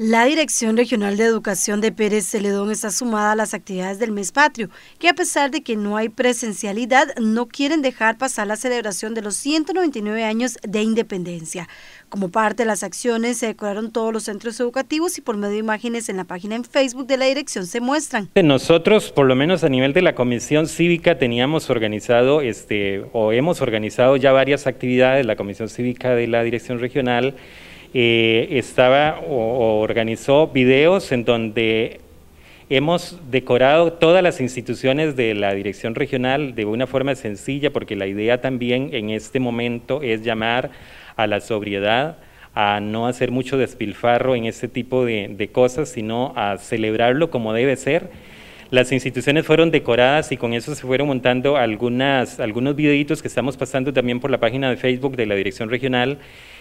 La Dirección Regional de Educación de Pérez Celedón está sumada a las actividades del mes patrio, que a pesar de que no hay presencialidad, no quieren dejar pasar la celebración de los 199 años de independencia. Como parte de las acciones, se decoraron todos los centros educativos y por medio de imágenes en la página en Facebook de la dirección se muestran. Nosotros, por lo menos a nivel de la Comisión Cívica, teníamos organizado este, o hemos organizado ya varias actividades, la Comisión Cívica de la Dirección Regional, eh, estaba o, organizó videos en donde hemos decorado todas las instituciones de la dirección regional de una forma sencilla, porque la idea también en este momento es llamar a la sobriedad, a no hacer mucho despilfarro en este tipo de, de cosas, sino a celebrarlo como debe ser. Las instituciones fueron decoradas y con eso se fueron montando algunas, algunos videitos que estamos pasando también por la página de Facebook de la Dirección Regional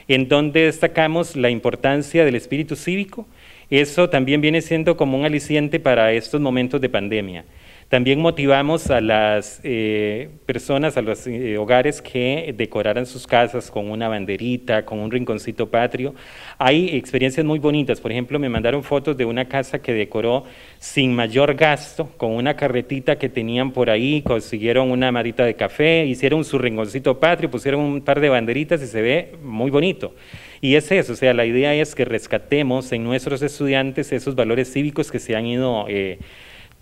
en donde destacamos la importancia del espíritu cívico. Eso también viene siendo como un aliciente para estos momentos de pandemia. También motivamos a las eh, personas, a los eh, hogares que decoraran sus casas con una banderita, con un rinconcito patrio. Hay experiencias muy bonitas. Por ejemplo, me mandaron fotos de una casa que decoró sin mayor gasto, con una carretita que tenían por ahí, consiguieron una marita de café, hicieron su rinconcito patrio, pusieron un par de banderitas y se ve muy bonito. Y es eso, o sea, la idea es que rescatemos en nuestros estudiantes esos valores cívicos que se han ido... Eh,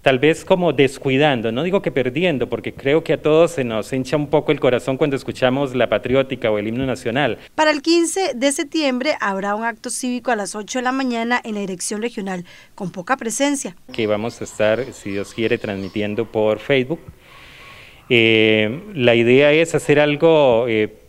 tal vez como descuidando, no digo que perdiendo, porque creo que a todos se nos hincha un poco el corazón cuando escuchamos la patriótica o el himno nacional. Para el 15 de septiembre habrá un acto cívico a las 8 de la mañana en la dirección regional, con poca presencia. Que vamos a estar, si Dios quiere, transmitiendo por Facebook. Eh, la idea es hacer algo... Eh,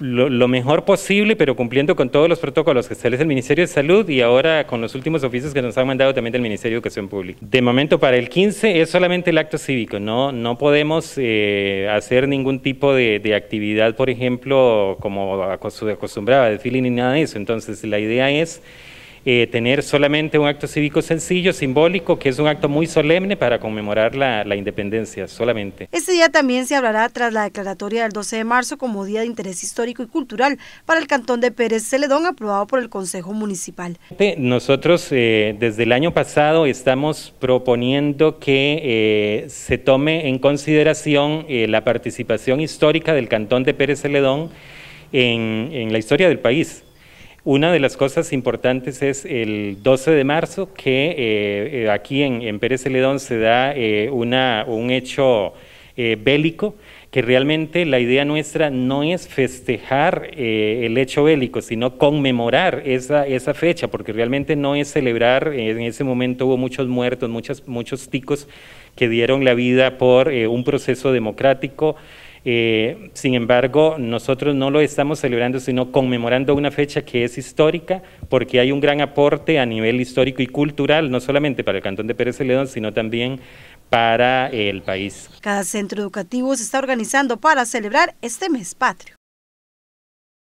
lo, mejor posible, pero cumpliendo con todos los protocolos que establece el Ministerio de Salud y ahora con los últimos oficios que nos han mandado también del Ministerio de Educación Pública. De momento, para el 15 es solamente el acto cívico, no, no podemos eh, hacer ningún tipo de, actividad, por ejemplo, como acostumbraba, desfile ni nada de eso. Entonces, la idea es eh, tener solamente un acto cívico sencillo, simbólico, que es un acto muy solemne para conmemorar la, la, independencia solamente. Este día también se hablará tras la declaratoria del 12 de marzo como Día de Interés Histórico y Cultural para el Cantón de Pérez Celedón, aprobado por el Consejo Municipal. Nosotros eh, desde el año pasado estamos proponiendo que eh, se tome en consideración la participación histórica del Cantón de Pérez Celedón en, en la historia del país. Una de las cosas importantes es el 12 de marzo, que eh, eh, aquí en, Pérez Celedón se da eh, una, un hecho bélico, que realmente la idea nuestra no es festejar el hecho bélico, sino conmemorar esa, esa fecha, porque realmente no es celebrar, en ese momento hubo muchos muertos, muchos, muchos ticos que dieron la vida por un proceso democrático, eh, sin embargo, nosotros no lo estamos celebrando, sino conmemorando una fecha que es histórica, porque hay un gran aporte a nivel histórico y cultural, no solamente para el Cantón de Pérez Celedón, sino también para el país. Cada centro educativo se está organizando para celebrar este mes patrio.